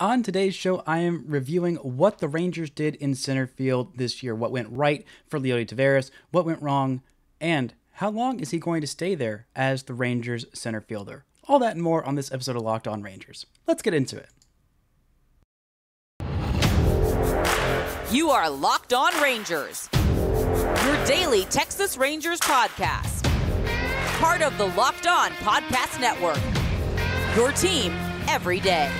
On today's show, I am reviewing what the Rangers did in center field this year, what went right for Leody Taveras, what went wrong, and how long is he going to stay there as the Rangers center fielder? All that and more on this episode of Locked On Rangers. Let's get into it. You are Locked On Rangers, your daily Texas Rangers podcast. Part of the Locked On Podcast Network. Your team every day.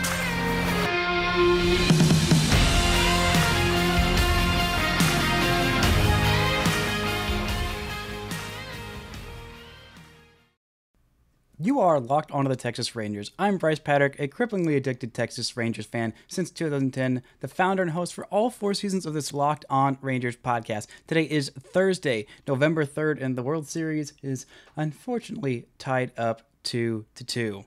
You are locked onto the Texas Rangers. I'm Brice Paterik, a cripplingly addicted Texas Rangers fan since 2010, the founder and host for all four seasons of this Locked On Rangers podcast. Today is Thursday, November 3rd, and the World Series is unfortunately tied up 2 to 2.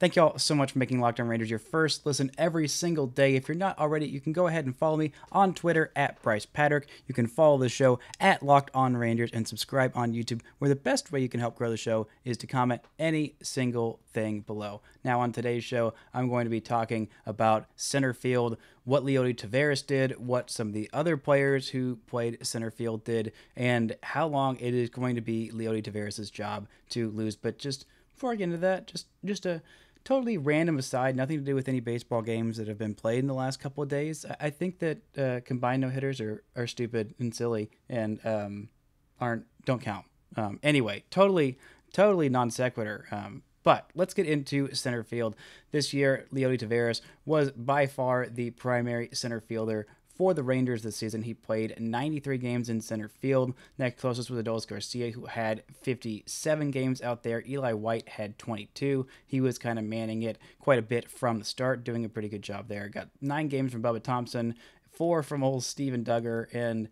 Thank you all so much for making Locked On Rangers your first listen every single day. If you're not already, you can go ahead and follow me on Twitter at Brice Paterik. You can follow the show at Locked On Rangers and subscribe on YouTube, where the best way you can help grow the show is to comment any single thing below. Now, on today's show, I'm going to be talking about center field, what Leody Taveras did, what some of the other players who played center field did, and how long it is going to be Leody Taveras' job to lose. But just before I get into that, just just a totally random aside, nothing to do with any baseball games that have been played in the last couple of days. I think that uh, combined no hitters are, are stupid and silly and um, aren't don't count. Um, anyway, totally totally non sequitur. Um, but let's get into center field. This year, Leody Taveras was by far the primary center fielder for the Rangers this season. He played 93 games in center field. Next closest was Adolis Garcia, who had 57 games out there. Eli White had 22. He was kind of manning it quite a bit from the start, doing a pretty good job there. Got nine games from Bubba Thompson, four from old Steven Duggar, and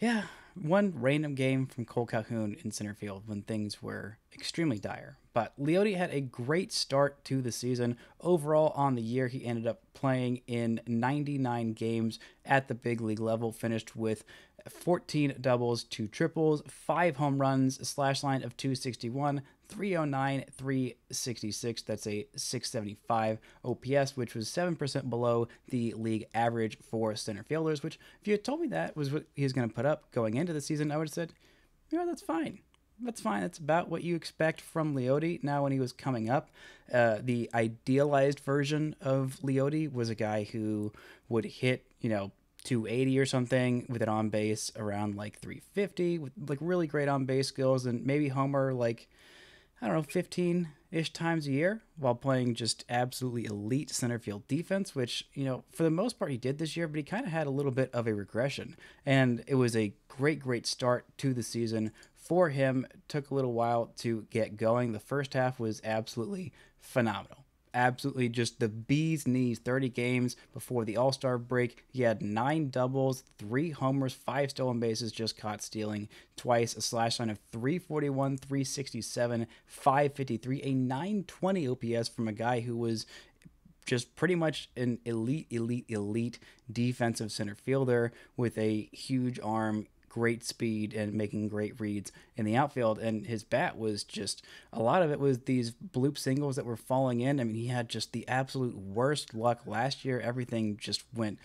yeah, one random game from Cole Calhoun in center field when things were extremely dire. But Leody had a great start to the season. Overall, on the year, he ended up playing in 99 games at the big league level, finished with 14 doubles, two triples, five home runs, slash line of 261, 309, 366. That's a 675 OPS, which was 7% below the league average for center fielders. Which, if you had told me that was what he was going to put up going into the season, I would have said, yeah, that's fine. That's fine. That's about what you expect from Leody. Now, when he was coming up, uh, the idealized version of Leody was a guy who would hit, you know, 280 or something with an on base around like 350 with like really great on base skills and maybe homer like I don't know, 15 ish times a year while playing just absolutely elite center field defense, which, you know, for the most part he did this year, but he kind of had a little bit of a regression. And it was a great, great start to the season for him. Took a little while to get going. The first half was absolutely phenomenal absolutely just the bee's knees. 30 games before the All Star break. He had nine doubles, three homers, five stolen bases, just caught stealing twice, a slash line of 341, 367, 553, a 920 OPS from a guy who was just pretty much an elite, elite, elite defensive center fielder with a huge arm, great speed and making great reads in the outfield. And his bat was just a lot of it was these bloop singles that were falling in. I mean, he had just the absolute worst luck last year. Everything just went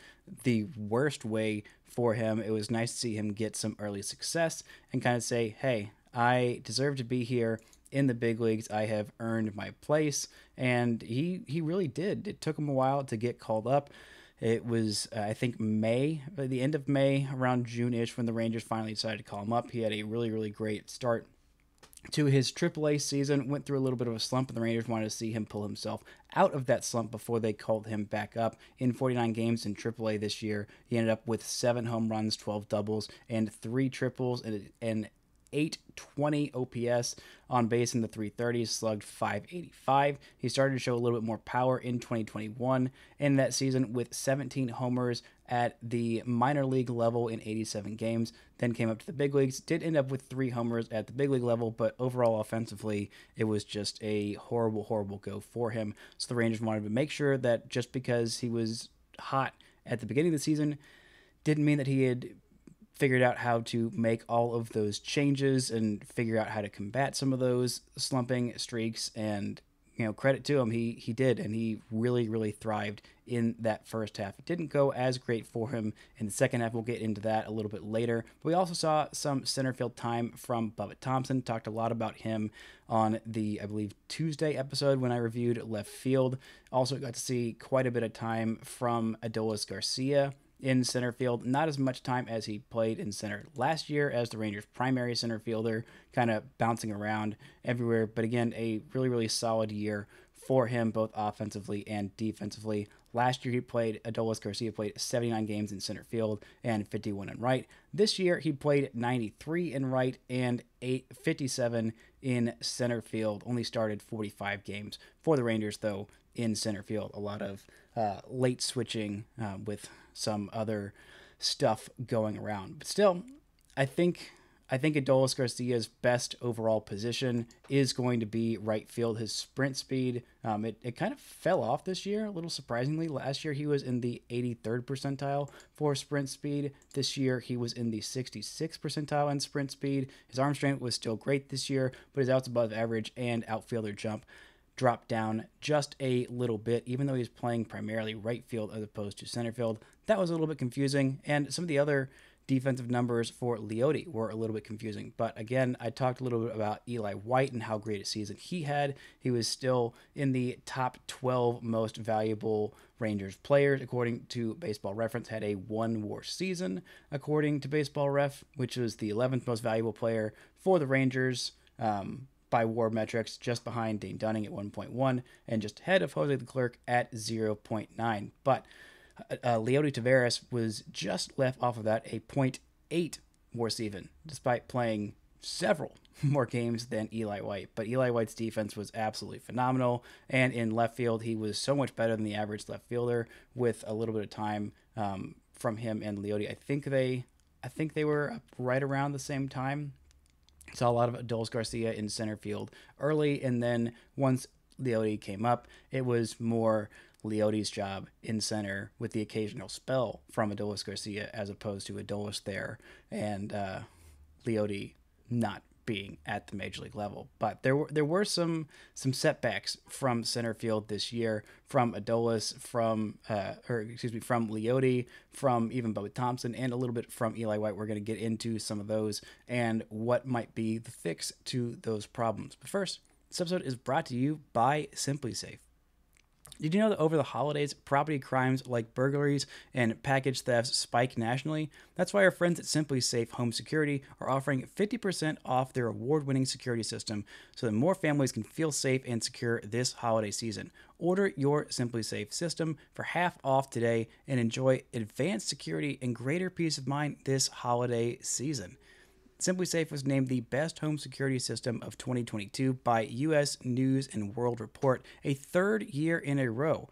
the worst way for him. It was nice to see him get some early success and kind of say, hey, I deserve to be here in the big leagues. I have earned my place, and he he really did. It took him a while to get called up. It was, uh, I think, May, the end of May, around June ish, when the Rangers finally decided to call him up. He had a really, really great start to his AAA season, went through a little bit of a slump, and the Rangers wanted to see him pull himself out of that slump before they called him back up. In 49 games in AAA this year, he ended up with seven home runs, 12 doubles, and three triples, and, and 820 OPS on base in the 330s, slugged 585. He started to show a little bit more power in 2021 in that season with 17 homers at the minor league level in 87 games. Then came up to the big leagues, did end up with three homers at the big league level, but overall offensively, it was just a horrible, horrible go for him. So the Rangers wanted to make sure that just because he was hot at the beginning of the season, didn't mean that he had figured out how to make all of those changes and figure out how to combat some of those slumping streaks and you know, credit to him, he he did, and he really really thrived in that first half. It didn't go as great for him in the second half. We'll get into that a little bit later. But we also saw some center field time from Bubba Thompson. Talked a lot about him on the I believe Tuesday episode when I reviewed left field. Also got to see quite a bit of time from Adolis Garcia in center field. Not as much time as he played in center last year as the Rangers' primary center fielder, kind of bouncing around everywhere. But again, a really, really solid year for him, both offensively and defensively. Last year, he played, Adolis Garcia played 79 games in center field and 51 in right. This year, he played 93 in right and 857 in center field. Only started 45 games for the Rangers, though, in center field. A lot of uh, late switching uh, with some other stuff going around. But still, I think I think Adolis Garcia's best overall position is going to be right field. His sprint speed, um, it, it kind of fell off this year, a little surprisingly. Last year he was in the 83rd percentile for sprint speed. This year he was in the 66th percentile in sprint speed. His arm strength was still great this year, but his outs above average and outfielder jump dropped down just a little bit, even though he's playing primarily right field as opposed to center field. That was a little bit confusing, and some of the other defensive numbers for Leody were a little bit confusing. But again, I talked a little bit about Eli White and how great a season he had. He was still in the top 12 most valuable Rangers players, according to Baseball Reference, had a one war season, according to Baseball Ref, which was the 11th most valuable player for the Rangers. Um, by war metrics, just behind Dane Dunning at 1.1 and just ahead of Jose Leclerc at 0.9. But uh, uh, Leody Taveras was just left off of that a 0.8 worse even, despite playing several more games than Eli White. But Eli White's defense was absolutely phenomenal. And in left field, he was so much better than the average left fielder with a little bit of time um, from him and Leody. I think they. I think they were right around the same time Saw a lot of Adolis Garcia in center field early, and then once Leody came up, it was more Leody's job in center with the occasional spell from Adolis Garcia as opposed to Adolis there. And uh, Leody not being at the major league level. But there were there were some some setbacks from center field this year, from Adolis, from uh, or excuse me, from Leody, from even Bubba Thompson, and a little bit from Eli White. We're going to get into some of those and what might be the fix to those problems. But first, this episode is brought to you by SimpliSafe. Did you know that over the holidays, property crimes like burglaries and package thefts spike nationally? That's why our friends at SimpliSafe Home Security are offering 50% off their award winning security system so that more families can feel safe and secure this holiday season. Order your SimpliSafe system for half off today and enjoy advanced security and greater peace of mind this holiday season. SimpliSafe was named the best home security system of 2022 by U.S. News and World Report, a third year in a row.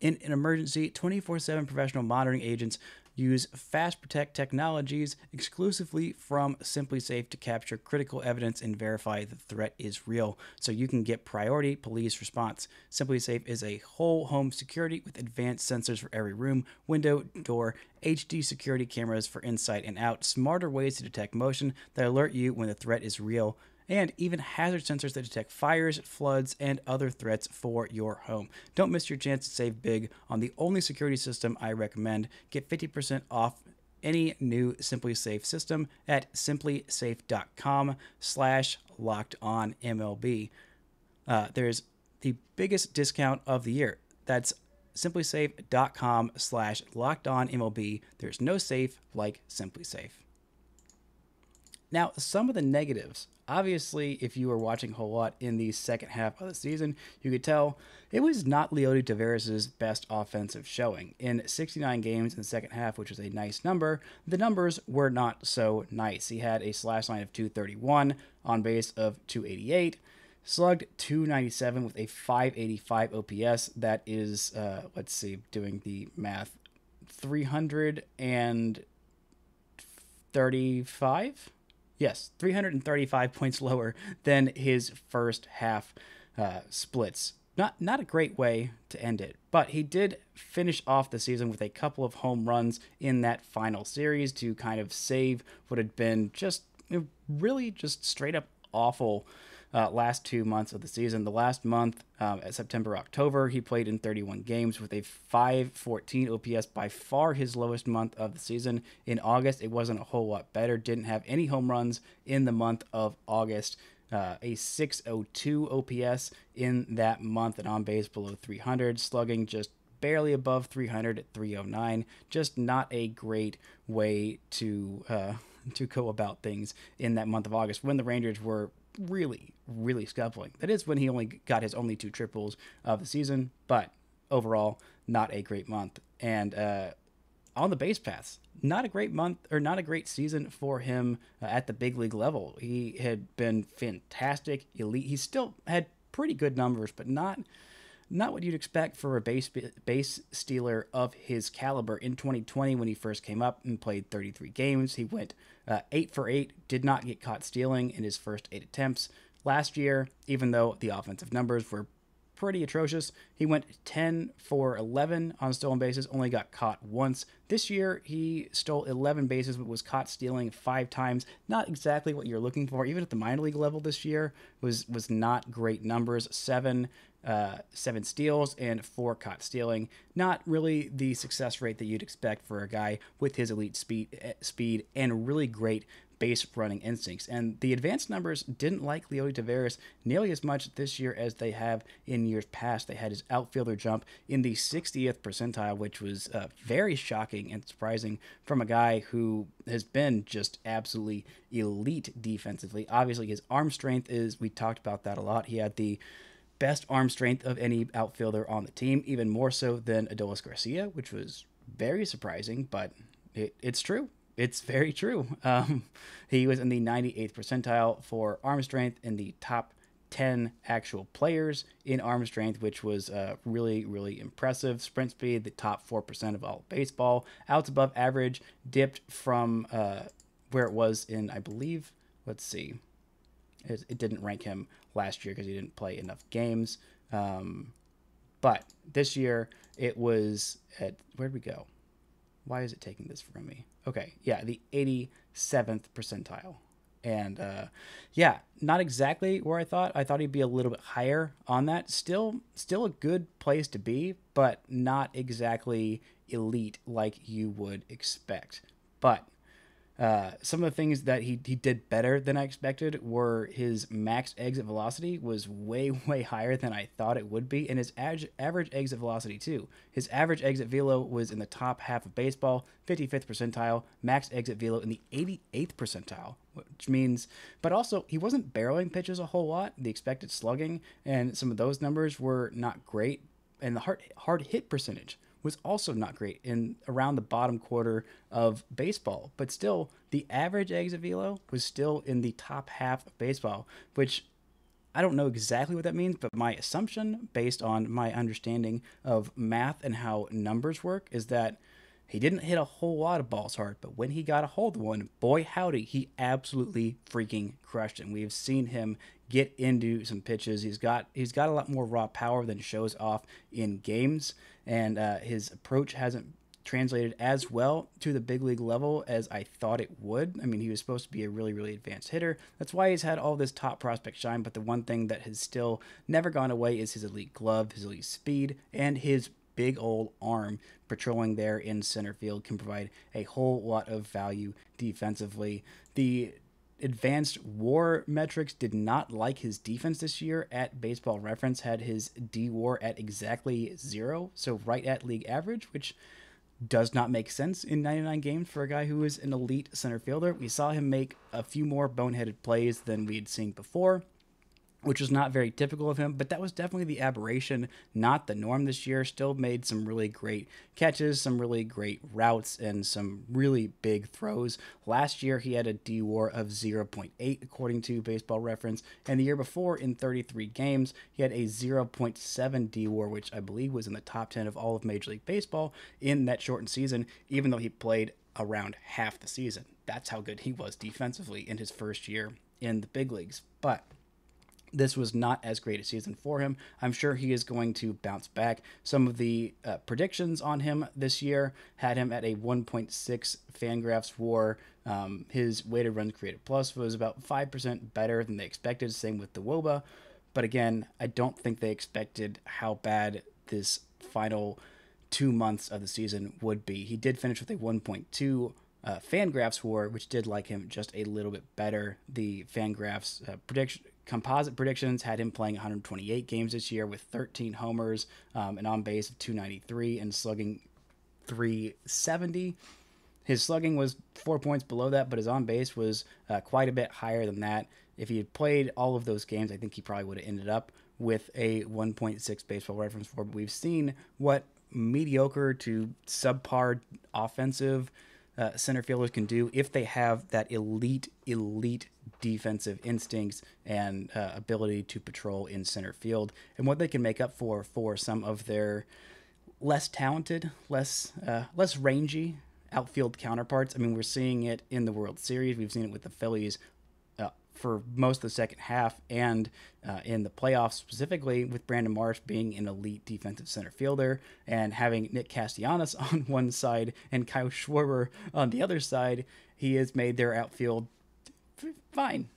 In an emergency, 24 7 professional monitoring agents use Fast Protect technologies exclusively from SimpliSafe to capture critical evidence and verify the threat is real. So you can get priority police response. SimpliSafe is a whole home security with advanced sensors for every room, window, door, HD security cameras for inside and out, smarter ways to detect motion that alert you when the threat is real and even hazard sensors that detect fires, floods, and other threats for your home. Don't miss your chance to save big on the only security system I recommend. Get 50% off any new SimpliSafe system at simplisafe.com slash locked on MLB. Uh, there's the biggest discount of the year. That's simplisafe.com slash locked on MLB. There's no safe like SimpliSafe. Now, some of the negatives. Obviously, if you were watching a whole lot in the second half of the season, you could tell it was not Leody Taveras' best offensive showing. In 69 games in the second half, which was a nice number, the numbers were not so nice. He had a slash line of 231, on base of 288, slugged 297 with a 585 OPS. That is, uh, let's see, doing the math, 335? Yes, 335 points lower than his first half uh, splits. Not not a great way to end it, but he did finish off the season with a couple of home runs in that final series to kind of save what had been just really just straight up awful uh, last two months of the season. The last month, um, at September, October, he played in 31 games with a 514 OPS, by far his lowest month of the season. In August, it wasn't a whole lot better. Didn't have any home runs in the month of August. Uh, a 602 OPS in that month and on base below 300, slugging just barely above 300 at 309. Just not a great way to uh, to go about things in that month of August when the Rangers were really, really scuffling. That is when he only got his only two triples of the season, but overall, not a great month. And uh, on the base paths, not a great month or not a great season for him uh, at the big league level. He had been fantastic, elite. He still had pretty good numbers, but not not what you'd expect for a base base stealer of his caliber. In 2020, when he first came up and played 33 games, he went uh, eight for eight. Did not get caught stealing in his first eight attempts. Last year, even though the offensive numbers were pretty atrocious. He went 10 for 11 on stolen bases, only got caught once. This year, he stole 11 bases, but was caught stealing five times. Not exactly what you're looking for, even at the minor league level this year, was was not great numbers. Seven, uh, seven steals and four caught stealing. Not really the success rate that you'd expect for a guy with his elite speed, eh, speed and really great base running instincts. And the advanced numbers didn't like Leody Taveras nearly as much this year as they have in years past. They had his outfielder jump in the 60th percentile, which was uh, very shocking and surprising from a guy who has been just absolutely elite defensively. Obviously, his arm strength is, we talked about that a lot. He had the best arm strength of any outfielder on the team, even more so than Adolis Garcia, which was very surprising, but it, it's true it's very true. Um, he was in the 98th percentile for arm strength in the top 10 actual players in arm strength, which was uh, really, really impressive. Sprint speed, the top 4% of all baseball. Outs above average, dipped from uh, where it was in, I believe, let's see, it, it didn't rank him last year because he didn't play enough games. Um, but this year, it was at, where'd we go? Why is it taking this from me? Okay, yeah, the 87th percentile. And uh, yeah, not exactly where I thought. I thought he'd be a little bit higher on that. Still, still a good place to be, but not exactly elite like you would expect. But uh, some of the things that he, he did better than I expected were his max exit velocity was way, way higher than I thought it would be, and his ag- average exit velocity too. His average exit velo was in the top half of baseball, 55th percentile, max exit velo in the 88th percentile, which means, but also he wasn't barreling pitches a whole lot. The expected slugging and some of those numbers were not great, and the hard, hard hit percentage was also not great in around the bottom quarter of baseball. But still, the average exit velo was still in the top half of baseball, which I don't know exactly what that means, but my assumption, based on my understanding of math and how numbers work, is that he didn't hit a whole lot of balls hard, but when he got a hold of one, boy howdy, he absolutely freaking crushed it. we've seen him get into some pitches. He's got he's got a lot more raw power than shows off in games, and uh, his approach hasn't translated as well to the big league level as I thought it would. I mean, he was supposed to be a really, really advanced hitter. That's why he's had all this top prospect shine. But the one thing that has still never gone away is his elite glove, his elite speed, and his big old arm patrolling there in center field can provide a whole lot of value defensively. The advanced war metrics did not like his defense this year at baseball reference had his d war at exactly zero so right at league average which does not make sense in 99 games for a guy who is an elite center fielder we saw him make a few more boneheaded plays than we had seen before which was not very typical of him, but that was definitely the aberration, not the norm this year. Still made some really great catches, some really great routes, and some really big throws. Last year, he had a D war of 0.8, according to baseball reference, and the year before, in 33 games, he had a 0.7 D war, which I believe was in the top 10 of all of Major League Baseball in that shortened season, even though he played around half the season. That's how good he was defensively in his first year in the big leagues. But this was not as great a season for him. I'm sure he is going to bounce back. Some of the uh, predictions on him this year had him at a 1.6 Fangraphs WAR. Um, his weighted runs created plus was about 5% better than they expected. Same with the WOBA. But again, I don't think they expected how bad this final two months of the season would be. He did finish with a 1.2 uh, Fangraphs WAR, which did like him just a little bit better. The Fangraphs uh, prediction composite predictions had him playing 128 games this year with 13 homers, um, and on base of 293 and slugging 370. His slugging was four points below that, but his on base was uh, quite a bit higher than that. If he had played all of those games, I think he probably would have ended up with a 1.6 baseball reference for. But we've seen what mediocre to subpar offensive uh, center fielders can do if they have that elite, elite defensive instincts and uh, ability to patrol in center field, and what they can make up for for some of their less talented, less uh, less rangy outfield counterparts. I mean, we're seeing it in the World Series. We've seen it with the Phillies uh, for most of the second half, and uh, in the playoffs specifically, with Brandon Marsh being an elite defensive center fielder and having Nick Castellanos on one side and Kyle Schwarber on the other side. He has made their outfield fine.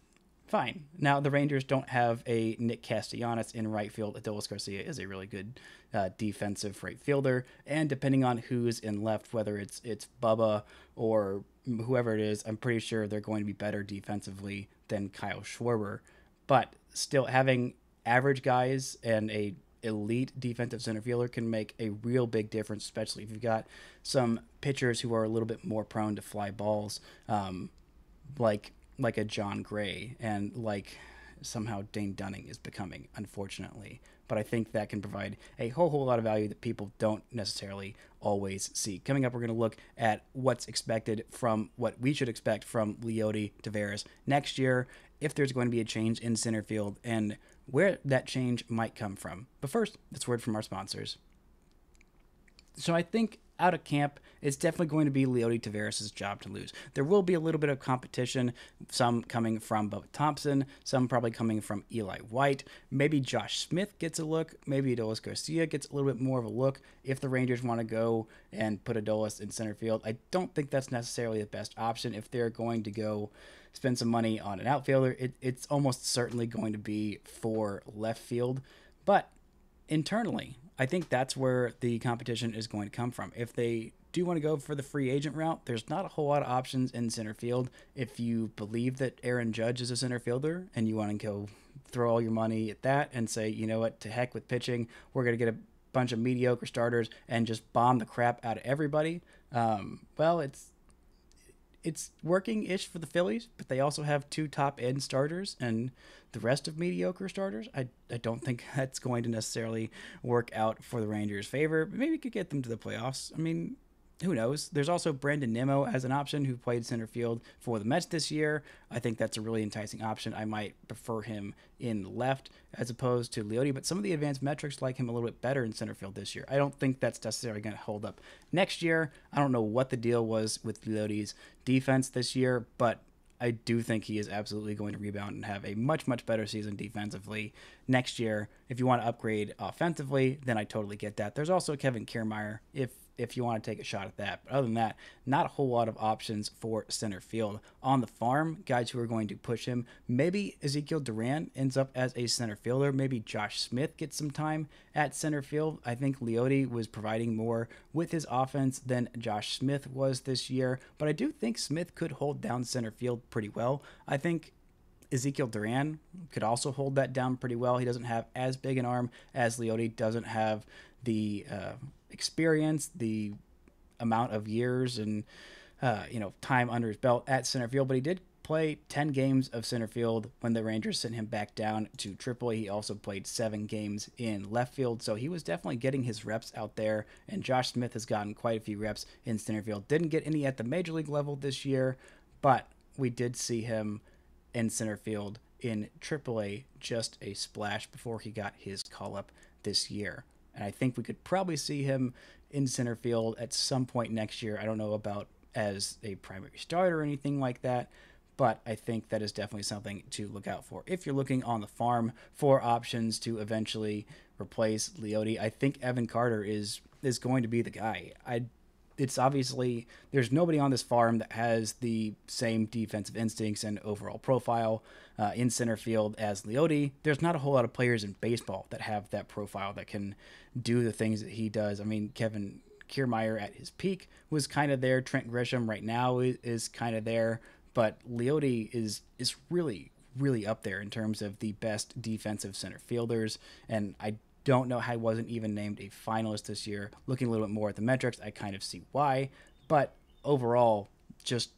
Fine. Now the Rangers don't have a Nick Castellanos in right field. Adolis Garcia is a really good uh, defensive right fielder, and depending on who's in left, whether it's it's Bubba or whoever it is, I'm pretty sure they're going to be better defensively than Kyle Schwarber. But still, having average guys and a elite defensive center fielder can make a real big difference, especially if you've got some pitchers who are a little bit more prone to fly balls, um, like like a Jon Gray and like somehow Dane Dunning is becoming, unfortunately. But I think that can provide a whole whole lot of value that people don't necessarily always see. Coming up, we're going to look at what's expected from what we should expect from Leody Taveras next year, if there's going to be a change in center field, and where that change might come from. But first, this word from our sponsors. So I think out of camp, it's definitely going to be Leody Taveras' job to lose. There will be a little bit of competition, some coming from Bubba Thompson, some probably coming from Eli White. Maybe Josh Smith gets a look. Maybe Adolis Garcia gets a little bit more of a look if the Rangers want to go and put Adolis in center field. I don't think that's necessarily the best option if they're going to go spend some money on an outfielder. It, it's almost certainly going to be for left field. But internally, I think that's where the competition is going to come from. If they do want to go for the free agent route, there's not a whole lot of options in center field. If you believe that Aaron Judge is a center fielder and you want to go throw all your money at that and say, you know what, to heck with pitching, we're going to get a bunch of mediocre starters and just bomb the crap out of everybody. Um, well, it's it's working ish for the Phillies, but they also have two top end starters and the rest of mediocre starters. I, I don't think that's going to necessarily work out for the Rangers' favor. Maybe could get them to the playoffs. I mean, who knows? There's also Brandon Nimmo as an option who played center field for the Mets this year. I think that's a really enticing option. I might prefer him in left as opposed to Leody, but some of the advanced metrics like him a little bit better in center field this year. I don't think that's necessarily going to hold up next year. I don't know what the deal was with Leody's defense this year, but I do think he is absolutely going to rebound and have a much, much better season defensively next year. If you want to upgrade offensively, then I totally get that. There's also Kevin Kiermaier. If if you want to take a shot at that. But other than that, not a whole lot of options for center field. On the farm, guys who are going to push him, maybe Ezequiel Duran ends up as a center fielder. Maybe Josh Smith gets some time at center field. I think Leody was providing more with his offense than Josh Smith was this year, but I do think Smith could hold down center field pretty well. I think Ezequiel Duran could also hold that down pretty well. He doesn't have as big an arm as Leody, doesn't have the uh, experience, the amount of years and uh, you know time under his belt at center field, but he did play 10 games of center field when the Rangers sent him back down to AAA. He also played seven games in left field, so he was definitely getting his reps out there. And Josh Smith has gotten quite a few reps in center field. Didn't get any at the major league level this year, but we did see him in center field in AAA just a splash before he got his call up this year. And I think we could probably see him in center field at some point next year. I don't know about as a primary starter or anything like that, but I think that is definitely something to look out for. If you're looking on the farm for options to eventually replace Leody, I think Evan Carter is is going to be the guy. I it's obviously there's nobody on this farm that has the same defensive instincts and overall profile uh, in center field as Leody. There's not a whole lot of players in baseball that have that profile that can do the things that he does. I mean, Kevin Kiermaier at his peak was kind of there. Trent Grisham right now is, is kind of there, but Leody is is really really up there in terms of the best defensive center fielders, and I don't know how he wasn't even named a finalist this year. Looking a little bit more at the metrics, I kind of see why. But overall, just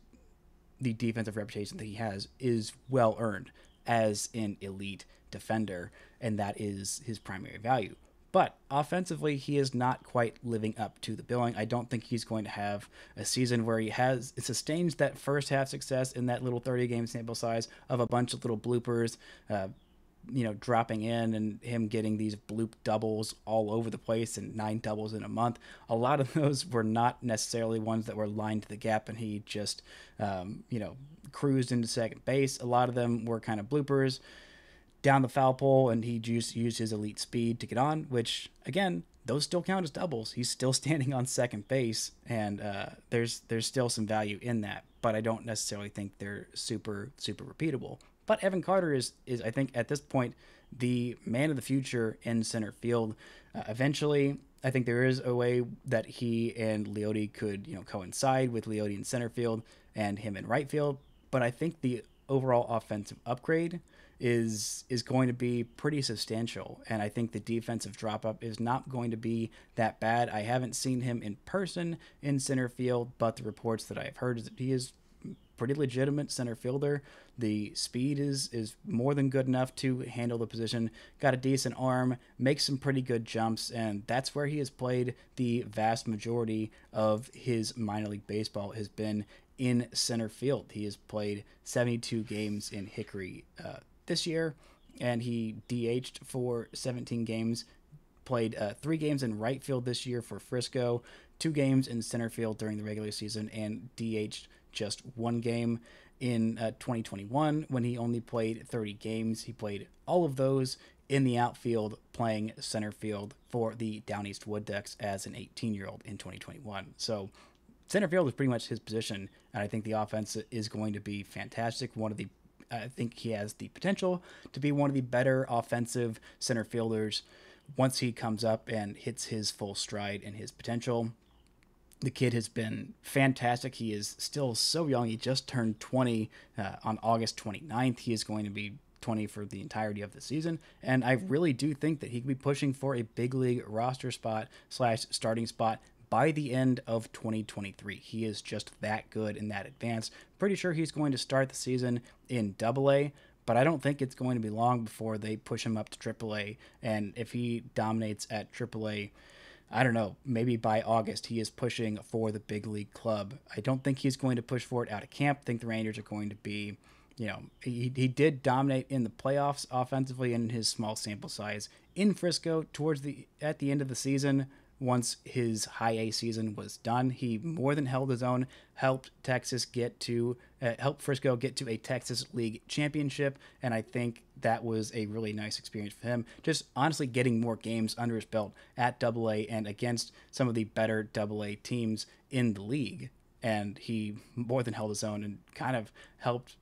the defensive reputation that he has is well earned as an elite defender, and that is his primary value. But offensively, he is not quite living up to the billing. I don't think he's going to have a season where he has sustains that first half success in that little 30 game sample size of a bunch of little bloopers, uh, you know, dropping in and him getting these bloop doubles all over the place and nine doubles in a month. A lot of those were not necessarily ones that were lined to the gap and he just, um, you know, cruised into second base. A lot of them were kind of bloopers down the foul pole and he just used his elite speed to get on, which again, those still count as doubles. He's still standing on second base and uh, there's there's still some value in that, but I don't necessarily think they're super super repeatable. But Evan Carter is is I think at this point the man of the future in center field. Uh, eventually, I think there is a way that he and Leody could you know coincide with Leody in center field and him in right field. But I think the overall offensive upgrade is is going to be pretty substantial and I think the defensive drop up is not going to be that bad. I haven't seen him in person in center field, but the reports that I've heard is that he is pretty legitimate center fielder. The speed is is more than good enough to handle the position. Got a decent arm, makes some pretty good jumps, and that's where he has played the vast majority of his minor league baseball has been in center field. He has played 72 games in Hickory uh, this year, and he DH'd for 17 games. Played uh, three games in right field this year for Frisco, two games in center field during the regular season, and DH'd just one game in uh, 2021 when he only played 30 games. He played all of those in the outfield, playing center field for the Down East Wood Ducks as an 18 year old in 2021. So, center field is pretty much his position, and I think the offense is going to be fantastic. One of the I think he has the potential to be one of the better offensive center fielders once he comes up and hits his full stride and his potential. The kid has been fantastic. He is still so young. He just turned 20 uh, on August 29th. He is going to be 20 for the entirety of the season. And I really do think that he could be pushing for a big league roster spot slash starting spot by the end of 2023. He is just that good and that advanced. Pretty sure he's going to start the season in Double A, but I don't think it's going to be long before they push him up to Triple A. And if he dominates at Triple A, I don't know, maybe by August he is pushing for the big league club. I don't think he's going to push for it out of camp. I think the Rangers are going to be, you know, he, he did dominate in the playoffs offensively in his small sample size in Frisco towards the at the end of the season once his high A season was done. He more than held his own, helped Texas get to, uh, helped Frisco get to a Texas League championship, and I think that was a really nice experience for him. Just honestly getting more games under his belt at Double A and against some of the better Double A teams in the league, and he more than held his own and kind of helped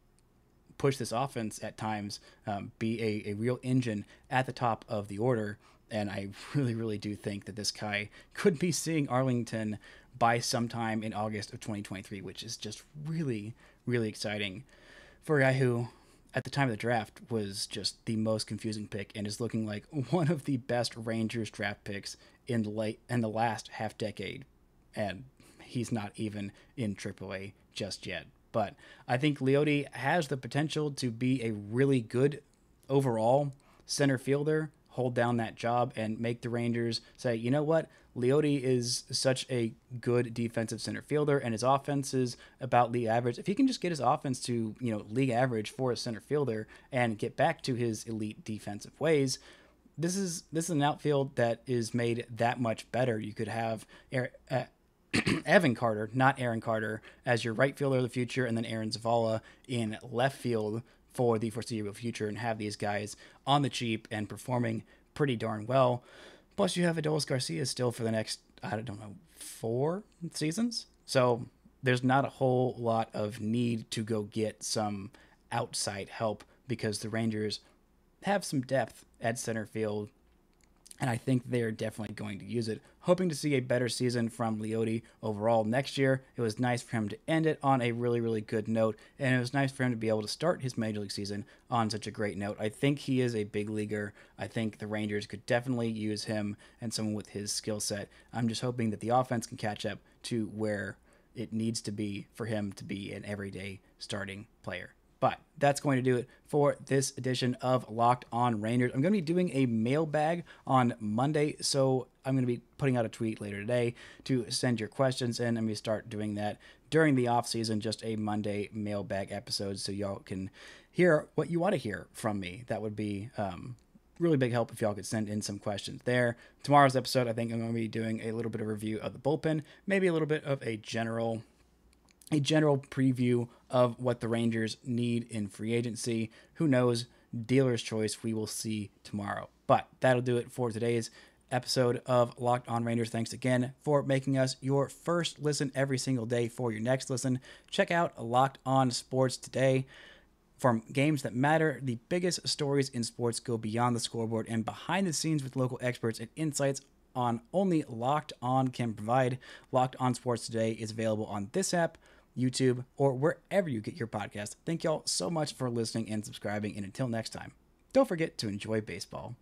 push this offense at times um, be a, a real engine at the top of the order and I really, really do think that this guy could be seeing Arlington by sometime in August of 2023, which is just really, really exciting for a guy who, at the time of the draft, was just the most confusing pick and is looking like one of the best Rangers draft picks in the late in the last half decade, and he's not even in AAA just yet. But I think Leody has the potential to be a really good overall center fielder hold down that job and make the Rangers say, you know what, Leody is such a good defensive center fielder, and his offense is about league average. If he can just get his offense to you know league average for a center fielder and get back to his elite defensive ways, this is this is an outfield that is made that much better. You could have uh, Evan Carter, not Aaron Carter, as your right fielder of the future, and then Aaron Zavala in left field for the foreseeable future, and have these guys on the cheap and performing pretty darn well. Plus, you have Adolis Garcia still for the next, I don't know, four seasons. So there's not a whole lot of need to go get some outside help because the Rangers have some depth at center field and I think they're definitely going to use it. Hoping to see a better season from Leody overall next year. It was nice for him to end it on a really, really good note, and it was nice for him to be able to start his major league season on such a great note. I think he is a big leaguer. I think the Rangers could definitely use him and someone with his skill set. I'm just hoping that the offense can catch up to where it needs to be for him to be an everyday starting player. But that's going to do it for this edition of Locked On Rangers. I'm going to be doing a mailbag on Monday, so I'm going to be putting out a tweet later today to send your questions in. Going to start doing that during the off season, just a Monday mailbag episode, so y'all can hear what you want to hear from me. That would be um, really big help if y'all could send in some questions there. Tomorrow's episode, I think I'm going to be doing a little bit of review of the bullpen, maybe a little bit of a general a general preview of what the Rangers need in free agency. Who knows? Dealer's choice. We will see tomorrow. But that'll do it for today's episode of Locked On Rangers. Thanks again for making us your first listen every single day for your next listen. Check out Locked On Sports today. From games that matter, the biggest stories in sports go beyond the scoreboard and behind the scenes with local experts and insights on only Locked On can provide. Locked On Sports today is available on this app YouTube, or wherever you get your podcast. Thank y'all so much for listening and subscribing. And until next time, don't forget to enjoy baseball.